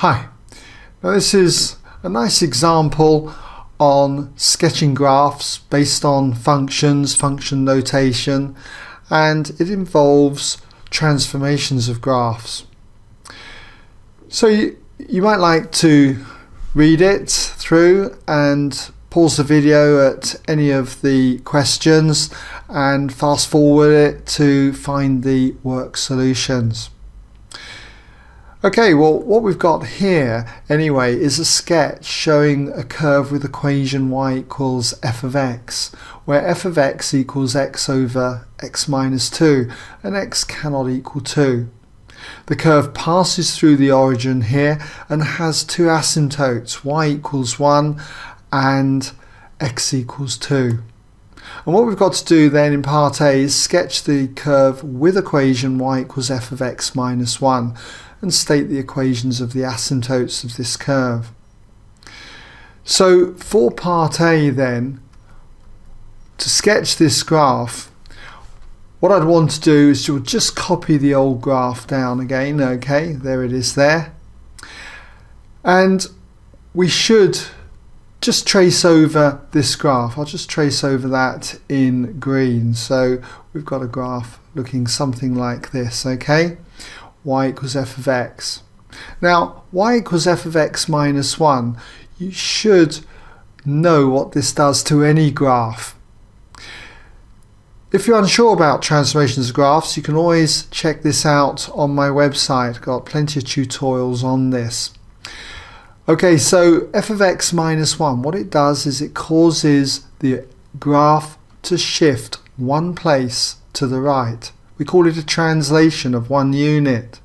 Hi, now this is a nice example on sketching graphs based on functions, function notation, and it involves transformations of graphs. So you, you might like to read it through and pause the video at any of the questions and fast forward it to find the work solutions. Okay, well what we've got here anyway is a sketch showing a curve with equation y equals f of x, where f of x equals x over x minus 2 and x cannot equal 2. The curve passes through the origin here and has two asymptotes, y equals 1 and x equals 2. And what we've got to do then in part A is sketch the curve with equation y equals f of x minus 1 and state the equations of the asymptotes of this curve. So for part A then, to sketch this graph, what I'd want to do is to just copy the old graph down again, okay, there it is there. And we should just trace over this graph. I'll just trace over that in green. So we've got a graph looking something like this, okay? Y equals f of x. Now, y equals f of x minus 1, you should know what this does to any graph. If you're unsure about transformations of graphs, you can always check this out on my website. I've got plenty of tutorials on this. Okay, so f of x minus 1, what it does is it causes the graph to shift one place to the right. We call it a translation of one unit.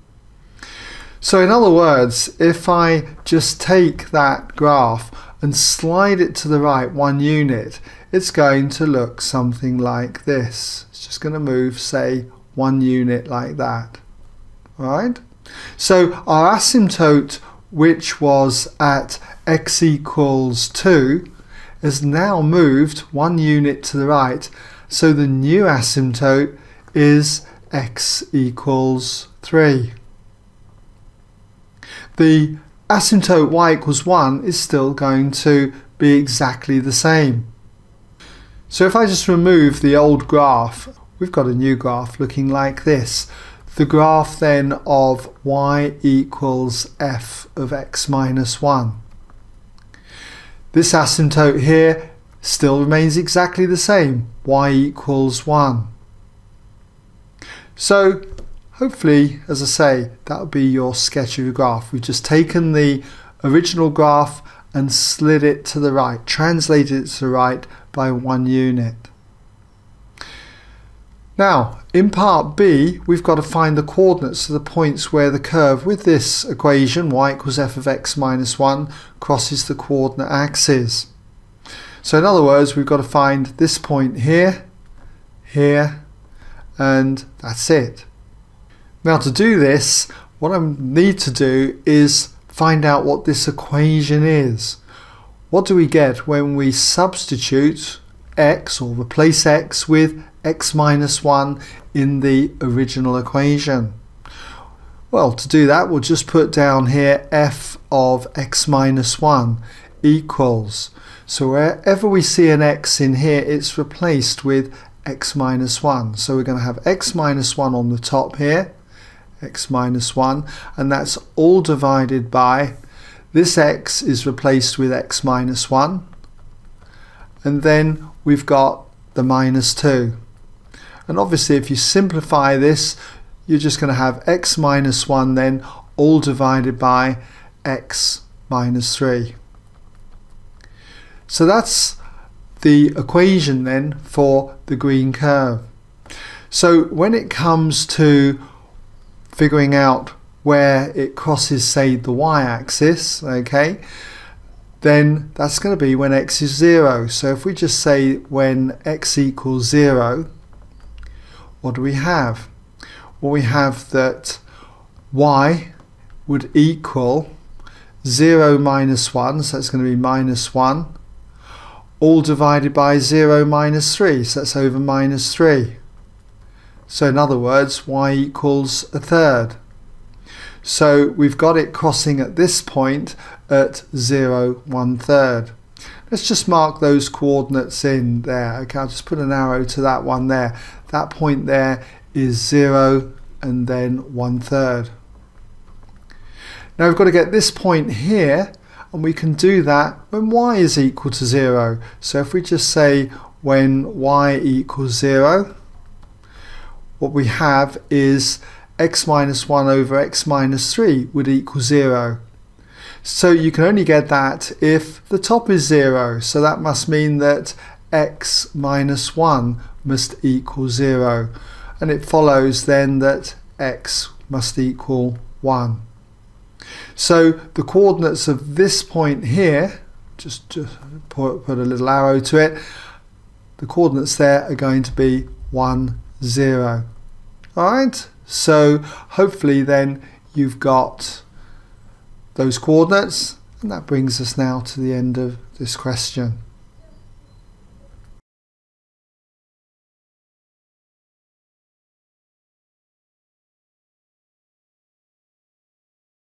So in other words, if I just take that graph and slide it to the right one unit, it's going to look something like this. It's just going to move, say, one unit like that. Alright? So our asymptote, which was at x equals 2, has now moved one unit to the right. So the new asymptote is x equals 3. The asymptote y equals 1 is still going to be exactly the same. So if I just remove the old graph, we've got a new graph looking like this. The graph then of y equals f of x minus 1. This asymptote here still remains exactly the same, y equals 1. So hopefully, as I say, that will be your sketch of your graph. We've just taken the original graph and slid it to the right, translated it to the right by one unit. Now, in part B, we've got to find the coordinates of the points where the curve with this equation, y equals f of x minus 1, crosses the coordinate axis. So in other words, we've got to find this point here, here, and that's it. Now to do this, what I need to do is find out what this equation is. What do we get when we substitute x or replace x with x minus 1 in the original equation? Well, to do that, we'll just put down here f of x minus 1 equals. So wherever we see an x in here, it's replaced with x minus 1. So we're going to have x minus 1 on the top here, x minus 1, and that's all divided by, this x is replaced with x minus 1, and then we've got the minus 2. And obviously if you simplify this, you're just going to have x minus 1 then all divided by x minus 3. So that's the equation then for the green curve. So when it comes to figuring out where it crosses say the y-axis, okay, then that's going to be when x is 0. So if we just say when x equals 0, what do we have? Well, we have that y would equal 0 minus 1, so that's going to be minus 1, all divided by 0 minus 3, so that's over minus 3. So in other words, y equals a third. So we've got it crossing at this point at 0, 1 third. Let's just mark those coordinates in there. Okay, I'll just put an arrow to that one there. That point there is 0 and then 1 third. Now we've got to get this point here and we can do that when y is equal to 0. So if we just say when y equals 0, what we have is x minus 1 over x minus 3 would equal 0. So you can only get that if the top is 0. So that must mean that x minus 1 must equal 0. And it follows then that x must equal 1. So the coordinates of this point here, just, just put, put a little arrow to it, the coordinates there are going to be 1, 0. Alright, so hopefully then you've got those coordinates and that brings us now to the end of this question.